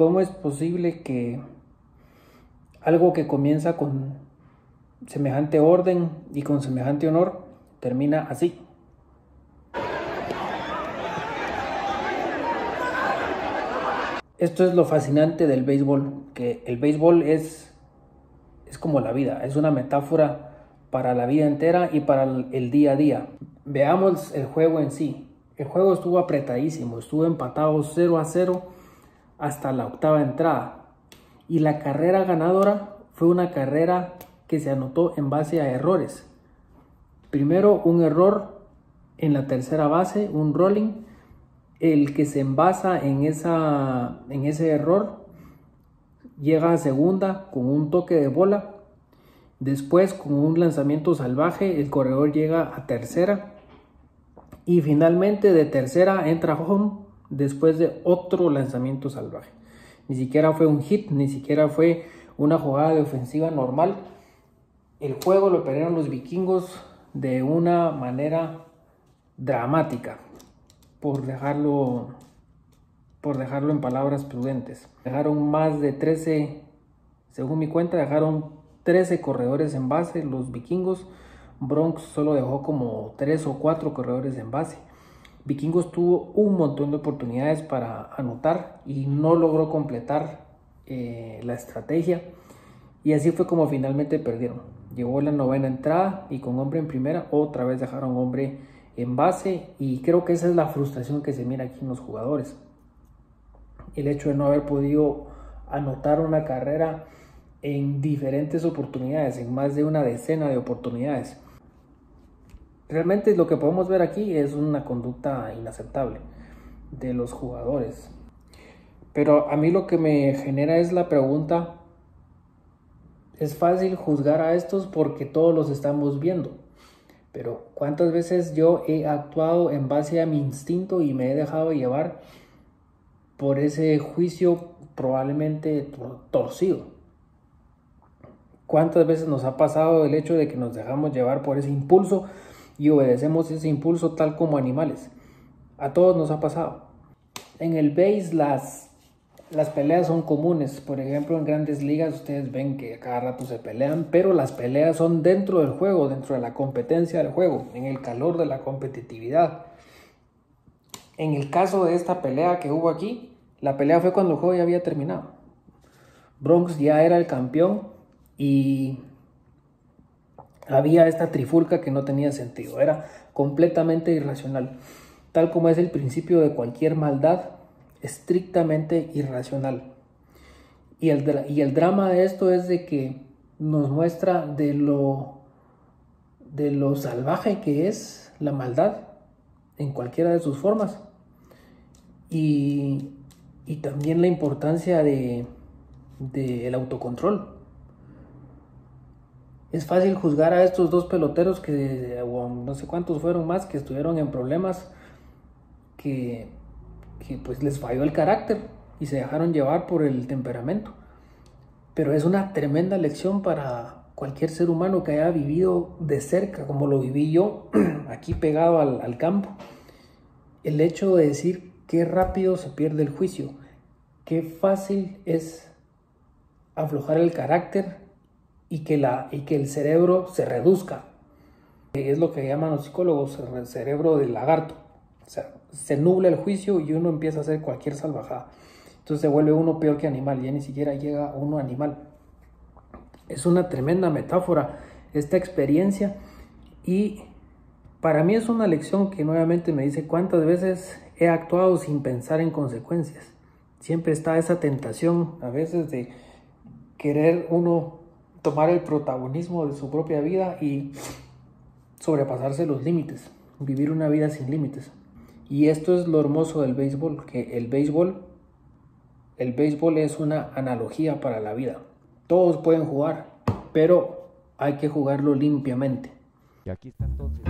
¿Cómo es posible que algo que comienza con semejante orden y con semejante honor termina así? Esto es lo fascinante del béisbol, que el béisbol es, es como la vida, es una metáfora para la vida entera y para el día a día. Veamos el juego en sí. El juego estuvo apretadísimo, estuvo empatado 0 a 0 hasta la octava entrada. Y la carrera ganadora fue una carrera que se anotó en base a errores. Primero un error en la tercera base, un rolling, el que se envasa en, esa, en ese error llega a segunda con un toque de bola. Después, con un lanzamiento salvaje, el corredor llega a tercera. Y finalmente de tercera entra home después de otro lanzamiento salvaje. Ni siquiera fue un hit, ni siquiera fue una jugada de ofensiva normal. El juego lo perdieron los vikingos de una manera dramática por dejarlo, por dejarlo en palabras prudentes. Dejaron más de 13, según mi cuenta, dejaron 13 corredores en base los vikingos. Bronx solo dejó como 3 o 4 corredores en base. Vikingos tuvo un montón de oportunidades para anotar y no logró completar eh, la estrategia. Y así fue como finalmente perdieron. Llegó la novena entrada y con hombre en primera otra vez dejaron hombre en base y creo que esa es la frustración que se mira aquí en los jugadores. El hecho de no haber podido anotar una carrera en diferentes oportunidades, en más de una decena de oportunidades. Realmente lo que podemos ver aquí es una conducta inaceptable de los jugadores. Pero a mí lo que me genera es la pregunta, es fácil juzgar a estos porque todos los estamos viendo. Pero ¿cuántas veces yo he actuado en base a mi instinto y me he dejado llevar por ese juicio probablemente torcido? ¿Cuántas veces nos ha pasado el hecho de que nos dejamos llevar por ese impulso y obedecemos ese impulso tal como animales? A todos nos ha pasado. En el base las las peleas son comunes, por ejemplo en grandes ligas ustedes ven que cada rato se pelean, pero las peleas son dentro del juego, dentro de la competencia del juego, en el calor de la competitividad. En el caso de esta pelea que hubo aquí, la pelea fue cuando el juego ya había terminado. Bronx ya era el campeón y había esta trifulca que no tenía sentido, era completamente irracional, tal como es el principio de cualquier maldad estrictamente irracional. Y el, y el drama de esto es de que nos muestra de lo, de lo salvaje que es la maldad en cualquiera de sus formas. Y, y también la importancia de, el autocontrol. Es fácil juzgar a estos dos peloteros que, no sé cuántos fueron más, que estuvieron en problemas, que que pues les falló el carácter y se dejaron llevar por el temperamento. Pero es una tremenda lección para cualquier ser humano que haya vivido de cerca, como lo viví yo, aquí pegado al, al campo. El hecho de decir qué rápido se pierde el juicio, qué fácil es aflojar el carácter y que, la, y que el cerebro se reduzca. Es lo que llaman los psicólogos el cerebro del lagarto. O sea, se nubla el juicio y uno empieza a hacer cualquier salvajada. Entonces se vuelve uno peor que animal, ya ni siquiera llega uno animal. Es una tremenda metáfora esta experiencia y para mí es una lección que nuevamente me dice cuántas veces he actuado sin pensar en consecuencias. Siempre está esa tentación a veces de querer uno tomar el protagonismo de su propia vida y sobrepasarse los límites, vivir una vida sin límites. Y esto es lo hermoso del béisbol, que el béisbol, el béisbol es una analogía para la vida. Todos pueden jugar, pero hay que jugarlo limpiamente. Y aquí está entonces.